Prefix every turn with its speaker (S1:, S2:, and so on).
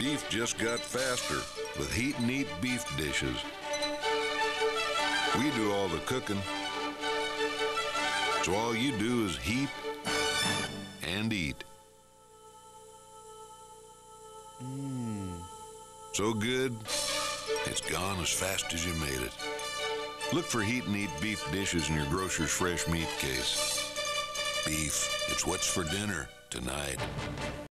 S1: Beef just got faster with heat and eat beef dishes. We do all the cooking. So all you do is heat and eat. Mm. So good, it's gone as fast as you made it. Look for heat and eat beef dishes in your grocer's fresh meat case. Beef, it's what's for dinner tonight.